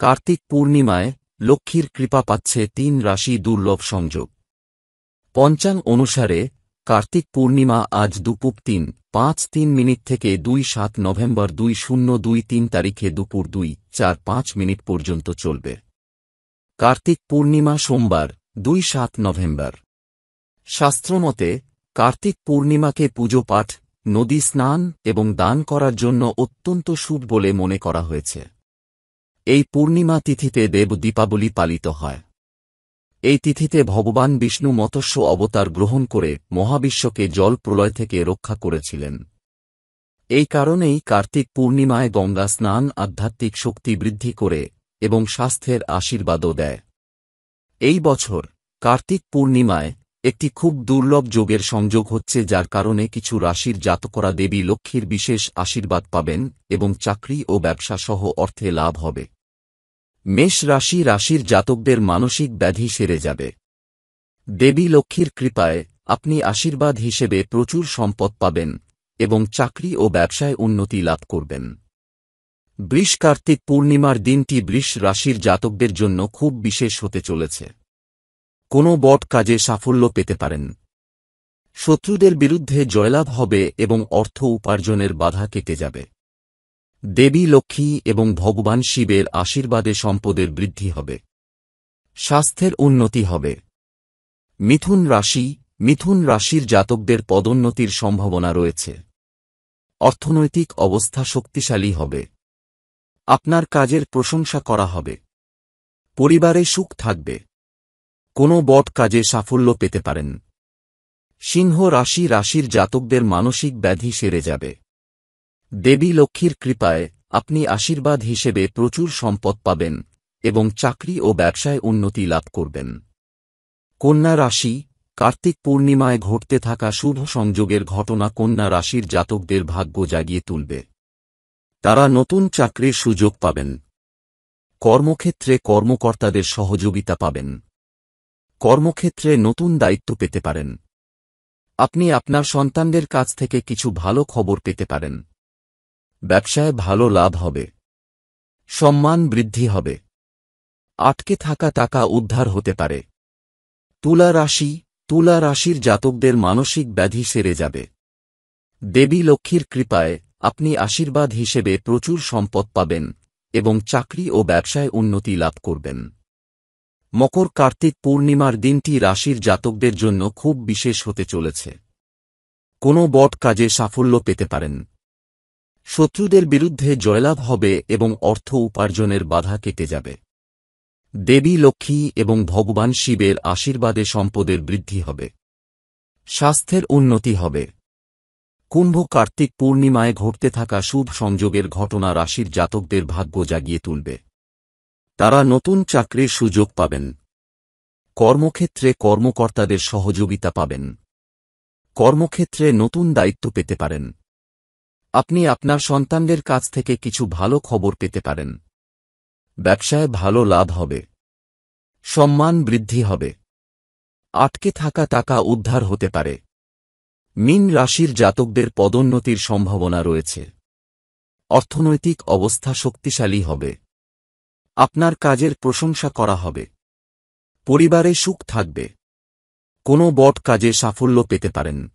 কার্তিক পূর্ণিমায় লক্ষ্মীর কৃপা পাচ্ছে তিন রাশি দুর্লভ সংযোগ। পঞ্চাং অনুসারে কার্তিক পূর্ণিমা আজ দুপুর তিন, পাঁচ তিন মিনিট থেকে দুই সাত নভেম্বর দুই শূন্য দুই তিন তারিখে দুপুর দুই, চার পাঁচ মিনিট পর্যন্ত চলবে। কার্তিক পূর্ণিমা সোমবার, দুই সাত নভেম্বর। শাস্ত্রমতে কার্তিক পূর্ণিমাকে পুজো পাঠ, নদী স্নান এবং দান করার জন্য অত্যন্ত শুভ বলে মনে করা হয়েছে। এই পূর্ণিমা তিথিতে দেব দীপাবলি পালিত হয়। এই তিথিতে ভগবান বিষ্ণু মৎস্য অবতার গ্রহণ করে মহাবিশ্বকে জল প্রলয় থেকে রক্ষা করেছিলেন। এই কারণেই কার্তিক পূর্ণিমায় গঙ্গা স্নান, আধ্যাত্মিক শক্তি বৃদ্ধি করে এবং স্বাস্থ্যের আশীর্বাদও দেয়। এই বছর কার্তিক পূর্ণিমায় একটি খুব দুর্লভ যোগের সংযোগ হচ্ছে যার কারণে কিছু রাশির জাতকরা দেবী লক্ষ্মীর বিশেষ আশীর্বাদ পাবেন এবং চাকরি ও ব্যবসা সহ অর্থে লাভ হবে। মেষ রাশি রাশির জাতকদের মানসিক ব্যাধি সেরে যাবে। দেবী লক্ষ্মীর কৃপায় আপনি আশীর্বাদ হিসেবে প্রচুর সম্পদ পাবেন এবং চাকরি ও ব্যবসায় উন্নতি লাভ করবেন। বৃষ কার্তিক পূর্ণিমার দিনটি বৃষ রাশির জাতকদের জন্য খুব বিশেষ হতে চলেছে। কোনো বট কাজে সাফল্য পেতে পারেন। শত্রুদের বিরুদ্ধে জয়লাভ হবে এবং অর্থ উপার্জনের বাধা কেটে যাবে। দেবী লক্ষ্মী এবং ভগবান শিবের আশীর্বাদে সম্পদের বৃদ্ধি হবে। স্বাস্থ্যের উন্নতি হবে। মিথুন রাশি, মিথুন রাশির জাতকদের পদোন্নতির সম্ভাবনা রয়েছে। অর্থনৈতিক অবস্থা শক্তিশালী হবে। আপনার কাজের প্রশংসা করা হবে। পরিবারে সুখ থাকবে। কোনো বট কাজে সাফল্য পেতে পারেন। সিংহ রাশি রাশির জাতকদের মানসিক ব্যাধি সেরে যাবে। দেবী লক্ষ্মীর কৃপায় আপনি আশীর্বাদ হিসেবে প্রচুর সম্পদ পাবেন এবং চাকরি ও ব্যবসায় উন্নতি লাভ করবেন। কন্যা রাশি, কার্তিক পূর্ণিমায় ঘটতে থাকা শুভ সংযোগের ঘটনা কন্যা রাশির জাতকদের ভাগ্য জাগিয়ে তুলবে। তারা নতুন চাকরির সুযোগ পাবেন। কর্মক্ষেত্রে কর্মকর্তাদের সহযোগিতা পাবেন। কর্মক্ষেত্রে নতুন দায়িত্ব পেতে পারেন। আপনি আপনার সন্তানদের কাছ থেকে কিছু ভালো খবর পেতে পারেন। ব্যবসায় ভালো লাভ হবে। সম্মান বৃদ্ধি হবে। আটকে থাকা টাকা উদ্ধার হতে পারে। তুলা রাশি, তুলা রাশির জাতকদের মানসিক ব্যাধি সেরে যাবে। দেবী লক্ষ্মীর কৃপায় আপনি আশীর্বাদ হিসেবে প্রচুর সম্পদ পাবেন এবং চাকরি ও ব্যবসায় উন্নতি লাভ করবেন। মকর কার্তিক পূর্ণিমার দিনটি রাশির জাতকদের জন্য খুব বিশেষ হতে চলেছে। কোনো বট কাজে সাফল্য পেতে পারেন। শত্রুদের বিরুদ্ধে জয়লাভ হবে এবং অর্থ উপার্জনের বাধা কেটে যাবে। দেবী লক্ষ্মী এবং ভগবান শিবের আশীর্বাদে সম্পদের বৃদ্ধি হবে। স্বাস্থ্যের উন্নতি হবে। কুম্ভ কার্তিক পূর্ণিমায় ঘটতে থাকা শুভ সংযোগের ঘটনা রাশির জাতকদের ভাগ্য জাগিয়ে তুলবে। তারা নতুন চাকরির সুযোগ পাবেন। কর্মক্ষেত্রে কর্মকর্তাদের সহযোগিতা পাবেন। কর্মক্ষেত্রে নতুন দায়িত্ব পেতে পারেন। আপনি আপনার সন্তানদের কাছ থেকে কিছু ভালো খবর পেতে পারেন। ব্যবসায় ভালো লাভ হবে। সম্মান বৃদ্ধি হবে। আটকে থাকা টাকা উদ্ধার হতে পারে। মিন রাশির জাতকদের পদোন্নতির সম্ভাবনা রয়েছে। অর্থনৈতিক অবস্থা শক্তিশালী হবে। আপনার কাজের প্রশংসা করা হবে। পরিবারে সুখ থাকবে। কোনো বট কাজে সাফল্য পেতে পারেন।